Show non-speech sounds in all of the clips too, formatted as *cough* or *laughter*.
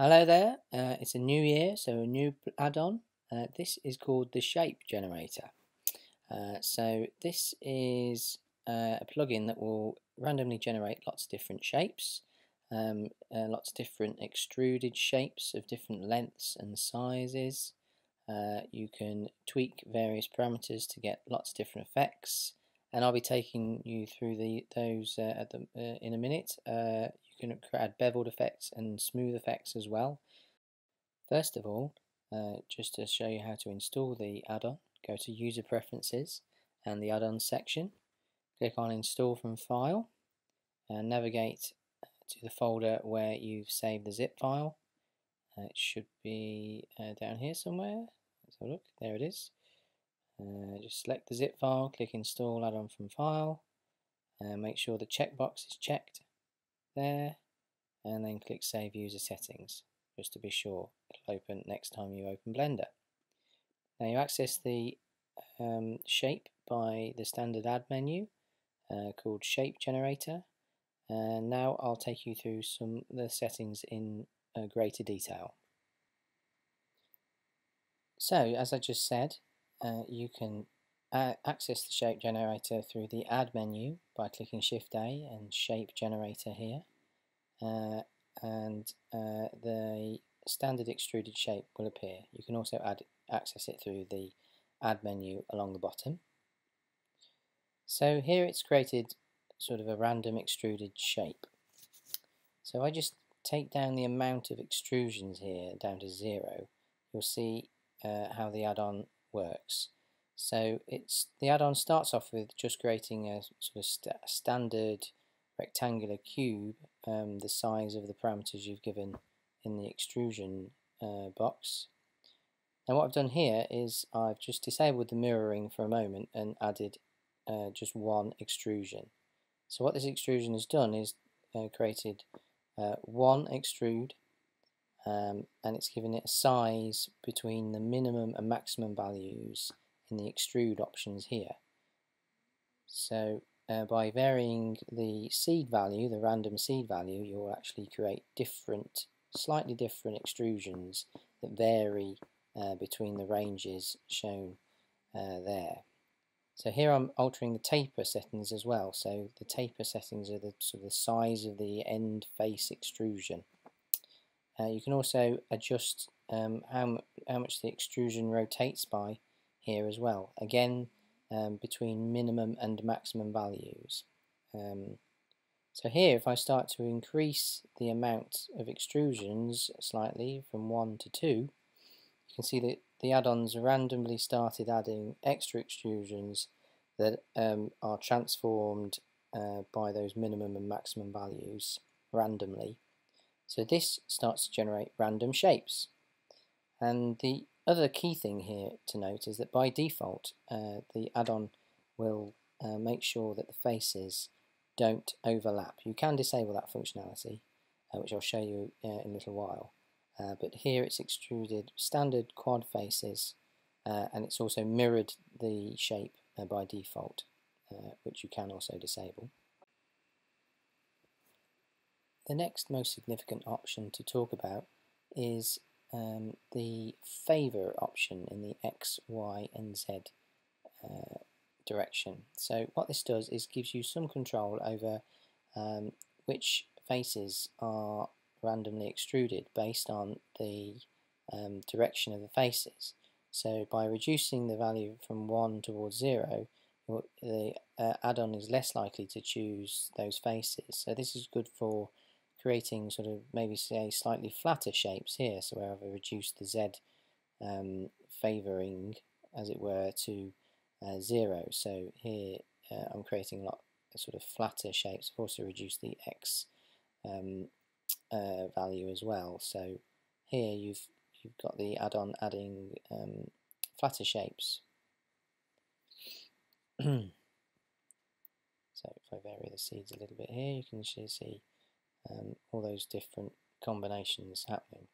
Hello there, uh, it's a new year, so a new add-on. Uh, this is called the Shape Generator. Uh, so this is uh, a plugin that will randomly generate lots of different shapes, um, uh, lots of different extruded shapes of different lengths and sizes. Uh, you can tweak various parameters to get lots of different effects, and I'll be taking you through the those the, in a minute can add beveled effects and smooth effects as well. First of all, uh, just to show you how to install the add-on, go to User Preferences and the add-on section. Click on Install from File and navigate to the folder where you've saved the zip file. Uh, it should be uh, down here somewhere. Let's have a look. There it is. Uh, just select the zip file, click Install add-on from File, and make sure the checkbox is checked there and then click Save User Settings just to be sure it'll open next time you open Blender. Now you access the um, shape by the standard add menu uh, called Shape Generator and now I'll take you through some of the settings in uh, greater detail. So as I just said uh, you can access the shape generator through the add menu by clicking shift A and shape generator here uh, and uh, the standard extruded shape will appear. You can also add access it through the add menu along the bottom. So here it's created sort of a random extruded shape. So I just take down the amount of extrusions here down to zero, you'll see uh, how the add-on works. So it's the add-on starts off with just creating a sort of st standard rectangular cube um, the size of the parameters you've given in the extrusion uh, box. Now what I've done here is I've just disabled the mirroring for a moment and added uh, just one extrusion. So what this extrusion has done is uh, created uh, one extrude um, and it's given it a size between the minimum and maximum values in the extrude options here. So uh, by varying the seed value, the random seed value, you'll actually create different, slightly different extrusions that vary uh, between the ranges shown uh, there. So here I'm altering the taper settings as well. So the taper settings are the sort of the size of the end face extrusion. Uh, you can also adjust um, how, how much the extrusion rotates by here as well. Again, um, between minimum and maximum values. Um, so here if I start to increase the amount of extrusions slightly from 1 to 2, you can see that the add-ons randomly started adding extra extrusions that um, are transformed uh, by those minimum and maximum values randomly. So this starts to generate random shapes. And the other key thing here to note is that by default uh, the add-on will uh, make sure that the faces don't overlap. You can disable that functionality uh, which I'll show you uh, in a little while uh, but here it's extruded standard quad faces uh, and it's also mirrored the shape by default which you can also disable. The next most significant option to talk about is um, the favor option in the X, Y and Z uh, direction. So what this does is gives you some control over um, which faces are randomly extruded based on the um, direction of the faces. So by reducing the value from 1 towards 0, the uh, add-on is less likely to choose those faces. So this is good for creating sort of maybe say slightly flatter shapes here so where I've reduced the Z um, favouring as it were to uh, zero. So here uh, I'm creating a lot of sort of flatter shapes. I've also reduced the X um, uh, value as well. So here you've you've got the add-on adding um, flatter shapes. *clears throat* So if I vary the seeds a little bit here you can see um, all those different combinations happening.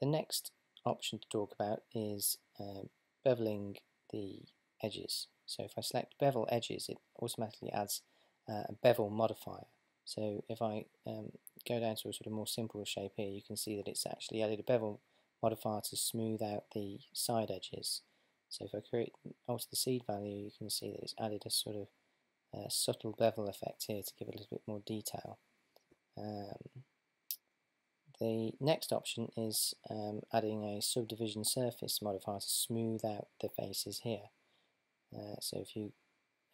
The next option to talk about is uh, beveling the edges. So if I select bevel edges, it automatically adds uh, a bevel modifier. So if I um, go down to a sort of more simple shape here, you can see that it's actually added a bevel modifier to smooth out the side edges. So if I create alter the seed value, you can see that it's added a sort of uh, subtle bevel effect here to give a little bit more detail. Um, the next option is um, adding a subdivision surface modifier to smooth out the faces here. Uh, so if you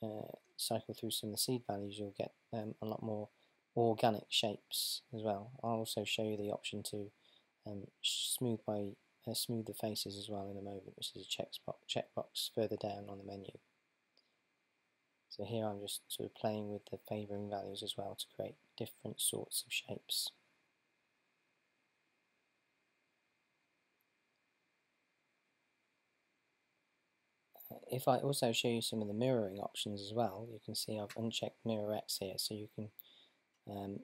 uh, cycle through some of the seed values, you'll get um, a lot more organic shapes as well. I'll also show you the option to um, smooth by uh, smooth the faces as well in a moment, which is a checkbox, checkbox further down on the menu. So here I'm just sort of playing with the favouring values as well to create different sorts of shapes. if I also show you some of the mirroring options as well, you can see I've unchecked mirror X here, so you can um,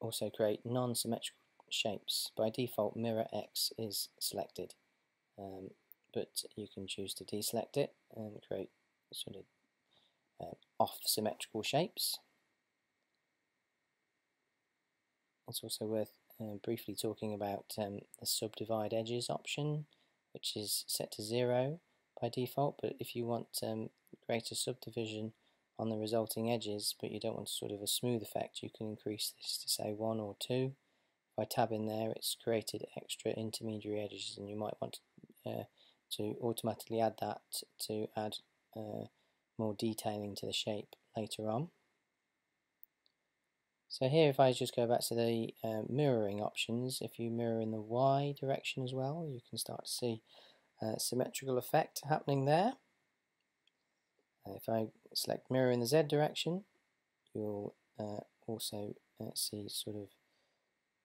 also create non-symmetrical shapes. By default, mirror X is selected, um, but you can choose to deselect it and create sort of uh, off-symmetrical shapes. It's also worth uh, briefly talking about um, the subdivide edges option, which is set to zero by default, but if you want um, greater subdivision on the resulting edges, but you don't want sort of a smooth effect, you can increase this to say 1 or 2. If I tab in there, it's created extra intermediary edges, and you might want to, uh, to automatically add that to add uh, more detailing to the shape later on. So here if I just go back to the uh, mirroring options, if you mirror in the Y direction as well, you can start to see uh, symmetrical effect happening there. Uh, if I select mirror in the Z direction, you'll uh, also uh, see sort of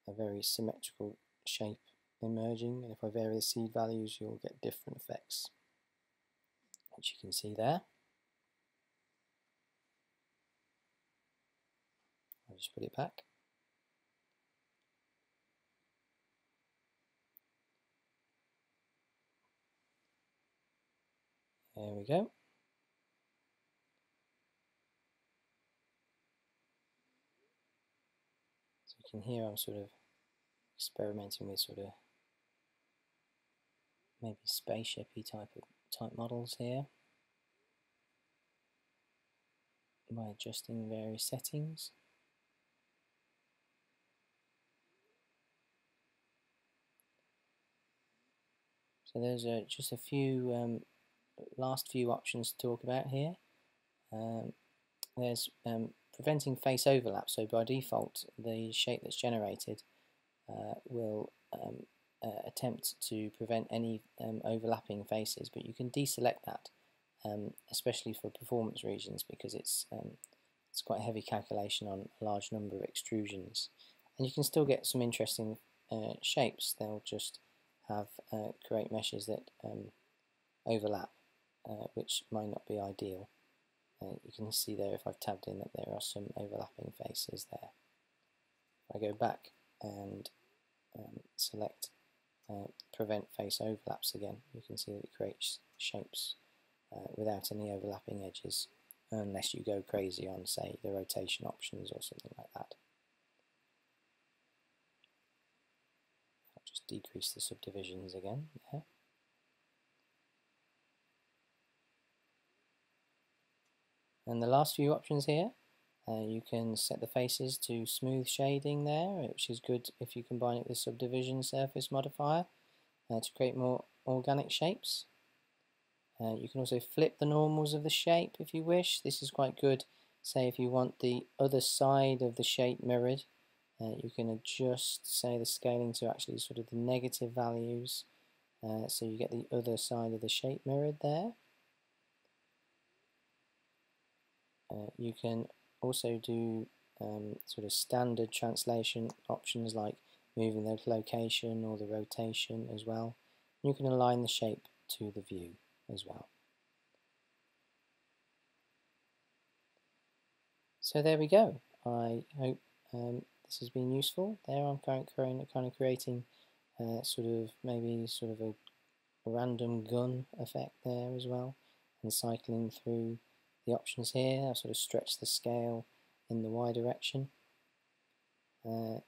a very symmetrical shape emerging and if I vary the seed values you'll get different effects which you can see there. I'll just put it back. There we go. So you can hear I'm sort of experimenting with sort of maybe spaceshipy type of type models here by adjusting various settings. So there's just a few um, last few options to talk about here. Um, there's um, preventing face overlap, so by default the shape that's generated uh, will um, uh, attempt to prevent any um, overlapping faces, but you can deselect that, um, especially for performance regions because it's it's quite a heavy calculation on a large number of extrusions. And you can still get some interesting uh, shapes, they'll just have uh, create meshes that overlap uh, which might not be ideal. Uh, you can see there if I've tabbed in that there are some overlapping faces there. If I go back and um, select uh, prevent face overlaps again, you can see that it creates shapes uh, without any overlapping edges unless you go crazy on say the rotation options or something like that. I'll decrease the subdivisions again there. And the last few options here, uh, you can set the faces to smooth shading there, which is good if you combine it with subdivision surface modifier uh, to create more organic shapes. Uh, you can also flip the normals of the shape if you wish. This is quite good, say if you want the other side of the shape mirrored. Uh, you can adjust, say, the scaling to actually sort of the negative values. Uh, so you get the other side of the shape mirrored there. Uh, you can also do um, sort of standard translation options like moving the location or the rotation as well. You can align the shape to the view as well. So there we go. I hope um, this has been useful. There I'm kind of creating uh, sort of maybe sort of a random gun effect there as well and cycling through the options here. I've sort of stretched the scale in the Y direction. Uh,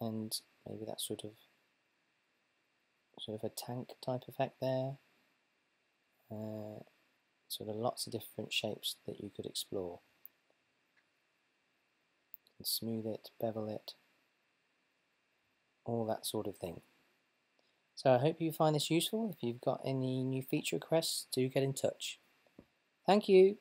and maybe that sort of sort of a tank type effect there. Uh, sort of lots of different shapes that you could explore. Smooth it, bevel it, all that sort of thing. So I hope you find this useful. If you've got any new feature requests, do get in touch. Thank you.